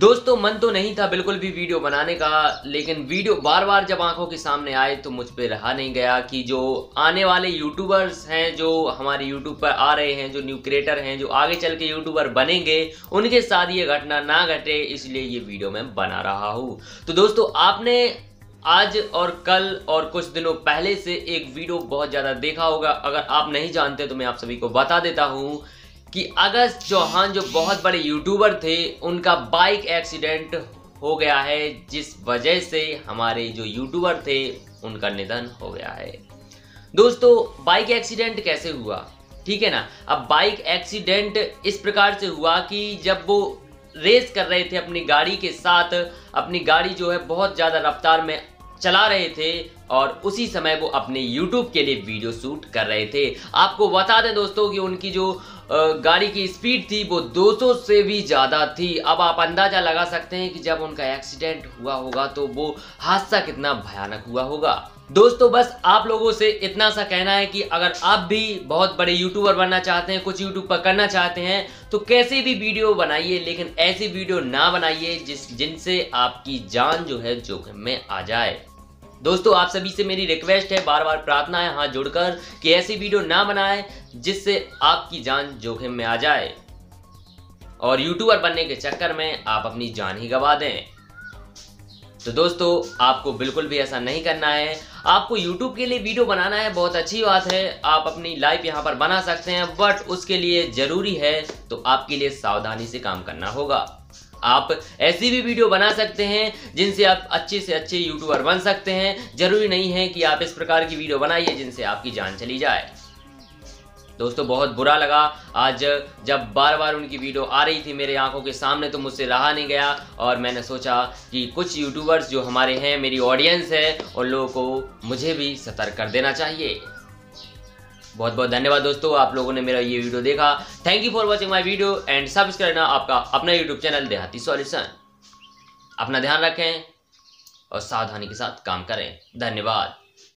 दोस्तों, मन तो नहीं था बिल्कुल भी वीडियो बनाने का, लेकिन वीडियो बार बार जब आँखों के सामने आए तो मुझ पर रहा नहीं गया कि जो आने वाले यूट्यूबर्स हैं, जो हमारे यूट्यूब पर आ रहे हैं, जो न्यू क्रिएटर हैं, जो आगे चल के यूट्यूबर बनेंगे, उनके साथ ये घटना ना घटे, इसलिए ये वीडियो मैं बना रहा हूँ। तो दोस्तों, आपने आज और कल और कुछ दिनों पहले से एक वीडियो बहुत ज़्यादा देखा होगा। अगर आप नहीं जानते तो मैं आप सभी को बता देता हूँ कि अगस्त चौहान जो बहुत बड़े यूट्यूबर थे, उनका बाइक एक्सीडेंट हो गया है, जिस वजह से हमारे जो यूट्यूबर थे, उनका निधन हो गया है। दोस्तों बाइक एक्सीडेंट कैसे हुआ? ठीक है ना? अब बाइक एक्सीडेंट इस प्रकार से हुआ कि जब वो रेस कर रहे थे अपनी गाड़ी के साथ, अपनी गाड़ी जो है बहुत ज़्यादा रफ्तार में चला रहे थे और उसी समय वो अपने YouTube के लिए वीडियो शूट कर रहे थे। आपको बता दें दोस्तों कि उनकी जो गाड़ी की स्पीड थी वो 200 से भी ज़्यादा थी। अब आप अंदाज़ा लगा सकते हैं कि जब उनका एक्सीडेंट हुआ होगा तो वो हादसा कितना भयानक हुआ होगा। दोस्तों, बस आप लोगों से इतना सा कहना है कि अगर आप भी बहुत बड़े यूट्यूबर बनना चाहते हैं, कुछ यूट्यूब पर करना चाहते हैं तो कैसे भी वीडियो बनाइए, लेकिन ऐसी वीडियो ना बनाइए जिस, जिनसे आपकी जान जो है जोखिम में आ जाए। दोस्तों, आप सभी से मेरी रिक्वेस्ट है बार बार प्रार्थना है, हाथ जुड़कर कि ऐसी वीडियो ना बनाए, जिससे आपकी जान जोखिम में आ जाए। और यूट्यूबर बनने के चक्कर में आप अपनी जान ही गवा दें। तो दोस्तों, आपको बिल्कुल भी ऐसा नहीं करना है। आपको YouTube के लिए वीडियो बनाना है, बहुत अच्छी बात है। आप अपनी लाइफ यहाँ पर बना सकते हैं बट उसके लिए ज़रूरी है तो आपके लिए सावधानी से काम करना होगा। आप ऐसी भी वीडियो बना सकते हैं जिनसे आप अच्छे से अच्छे यूट्यूबर बन सकते हैं। ज़रूरी नहीं है कि आप इस प्रकार की वीडियो बनाइए जिनसे आपकी जान चली जाए। दोस्तों, बहुत बुरा लगा। आज जब बार बार उनकी वीडियो आ रही थी मेरे आँखों के सामने तो मुझसे रहा नहीं गया और मैंने सोचा कि कुछ यूट्यूबर्स जो हमारे हैं, मेरी ऑडियंस है, उन लोगों को मुझे भी सतर्क कर देना चाहिए। बहुत बहुत धन्यवाद दोस्तों, आप लोगों ने मेरा ये वीडियो देखा। Thank you for watching my video and subscribe करना आपका अपना यूट्यूब चैनल देहाती सॉल्यूशन अपना ध्यान रखें और सावधानी के साथ काम करें। धन्यवाद।